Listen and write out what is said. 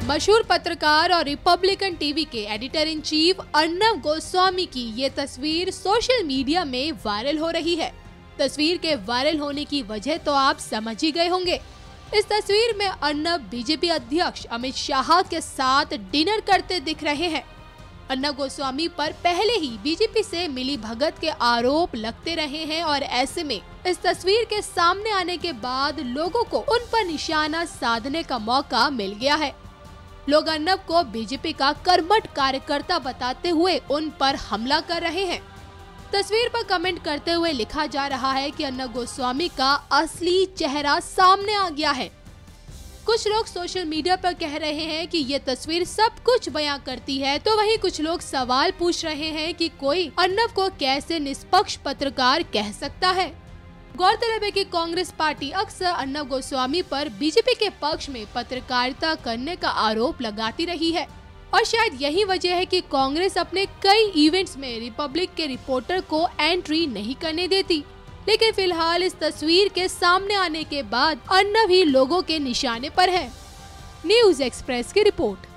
मशहूर पत्रकार और रिपब्लिकन टीवी के editor in chief Arnab Goswami की ये तस्वीर सोशल मीडिया में वायरल हो रही है। तस्वीर के वायरल होने की वजह तो आप समझ ही गए होंगे। इस तस्वीर में अर्नब बीजेपी अध्यक्ष अमित शाह के साथ डिनर करते दिख रहे हैं। अन्ना गोस्वामी पर पहले ही बीजेपी से मिली भगत के आरोप लगते रहे हैं और ऐसे में इस तस्वीर के सामने आने के बाद लोगों को उन पर निशाना साधने का मौका मिल गया है। लोग अर्नब को बीजेपी का कर्मठ कार्यकर्ता बताते हुए उन पर हमला कर रहे हैं। तस्वीर पर कमेंट करते हुए लिखा जा रहा है कि अन्ना गोस्वामी का असली चेहरा सामने आ गया है। कुछ लोग सोशल मीडिया पर कह रहे हैं कि ये तस्वीर सब कुछ बयां करती है तो वहीं कुछ लोग सवाल पूछ रहे हैं कि कोई अर्नब को कैसे निष्पक्ष पत्रकार कह सकता है? गौरतलब है कि कांग्रेस पार्टी अक्सर अर्नब गोस्वामी पर बीजेपी के पक्ष में पत्रकारिता करने का आरोप लगाती रही है। और शायद यही वजह है कि कांग्रेस अपने कई इवेंट्स में रिपब्लिक के रिपोर्टर को एंट्री नहीं करने देती। लेकिन फ़िलहाल इस तस्वीर के सामने आने के बाद अर्नब ही लोगों के निशाने पर है। न्यूज़ एक्सप्रेस की रिपोर्ट।